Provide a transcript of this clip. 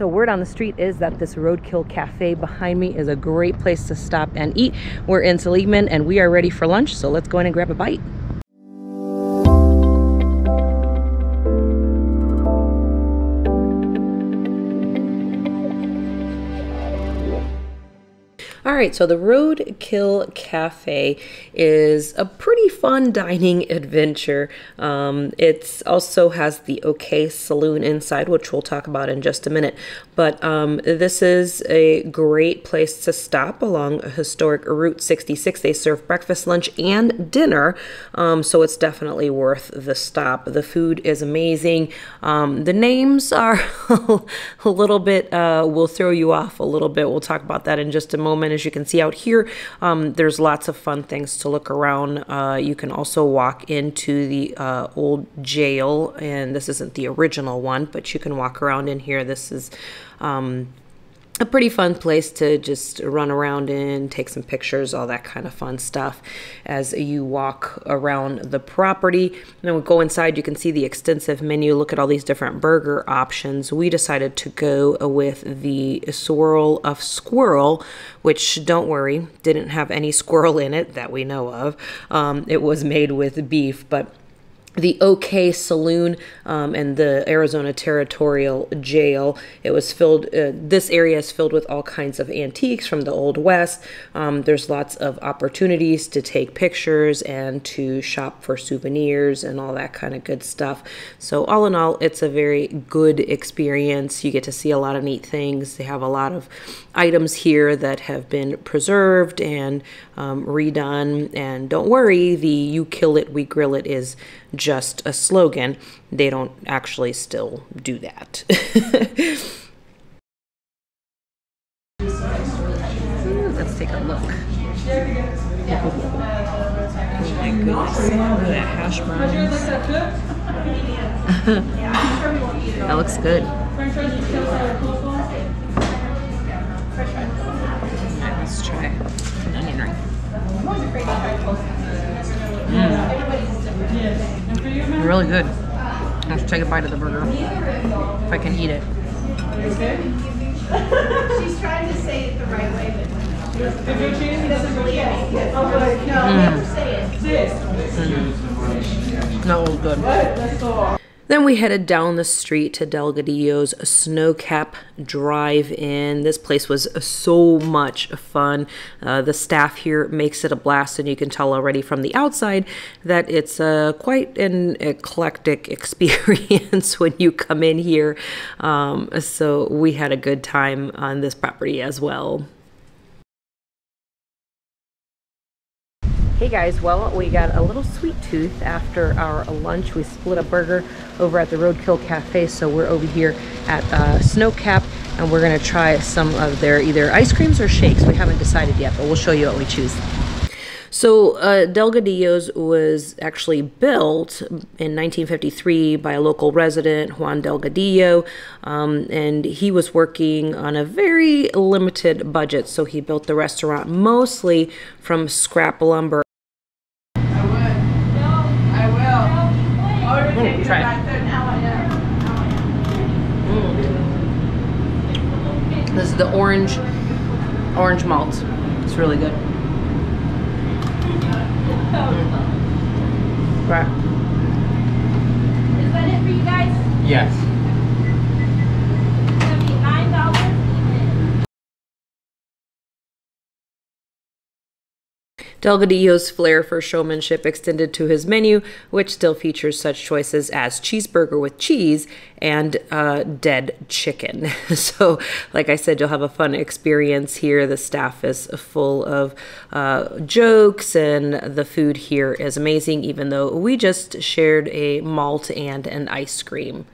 So word on the street is that this Roadkill Cafe behind me is a great place to stop and eat. We're in Seligman and we are ready for lunch, so let's go in and grab a bite. All right, so the Roadkill Cafe is a pretty fun dining adventure. Um, it also has the OK Saloon inside, which we'll talk about in just a minute. But um, this is a great place to stop along historic Route 66. They serve breakfast, lunch, and dinner, um, so it's definitely worth the stop. The food is amazing. Um, the names are a little bit, uh, will throw you off a little bit. We'll talk about that in just a moment as you can see out here, um, there's lots of fun things to look around. Uh, you can also walk into the uh, old jail, and this isn't the original one, but you can walk around in here. This is um, a pretty fun place to just run around in, take some pictures, all that kind of fun stuff as you walk around the property. And then we go inside, you can see the extensive menu, look at all these different burger options. We decided to go with the swirl of squirrel, which don't worry, didn't have any squirrel in it that we know of. Um, it was made with beef, but the OK Saloon um, and the Arizona Territorial Jail. It was filled, uh, this area is filled with all kinds of antiques from the Old West. Um, there's lots of opportunities to take pictures and to shop for souvenirs and all that kind of good stuff. So, all in all, it's a very good experience. You get to see a lot of neat things. They have a lot of items here that have been preserved and um, redone. And don't worry, the you kill it, we grill it is just a slogan. They don't actually still do that. Let's take a look. Oh my goodness. Look at that hash browns. that looks good. Let's try an onion ring. Mm. Really good. I have to take a bite of the burger if I can eat it. She's trying to say it the right way, but she doesn't believe me. Oh, no, you have to say it. Mm. That was good. Then we headed down the street to Delgadillo's Snowcap Drive-In. This place was so much fun. Uh, the staff here makes it a blast, and you can tell already from the outside that it's uh, quite an eclectic experience when you come in here. Um, so we had a good time on this property as well. Hey guys, well, we got a little sweet tooth after our lunch. We split a burger over at the Roadkill Cafe, so we're over here at uh, Snowcap, and we're gonna try some of their either ice creams or shakes. We haven't decided yet, but we'll show you what we choose. So uh, Delgadillo's was actually built in 1953 by a local resident, Juan Delgadillo, um, and he was working on a very limited budget. So he built the restaurant mostly from scrap lumber. Mm, try it. Mm. This is the orange orange malt. It's really good. Right. Is that it for you guys? Yes. It's gonna be nine dollars. Delgadillo's flair for showmanship extended to his menu, which still features such choices as cheeseburger with cheese and uh, dead chicken. so, like I said, you'll have a fun experience here. The staff is full of uh, jokes, and the food here is amazing, even though we just shared a malt and an ice cream.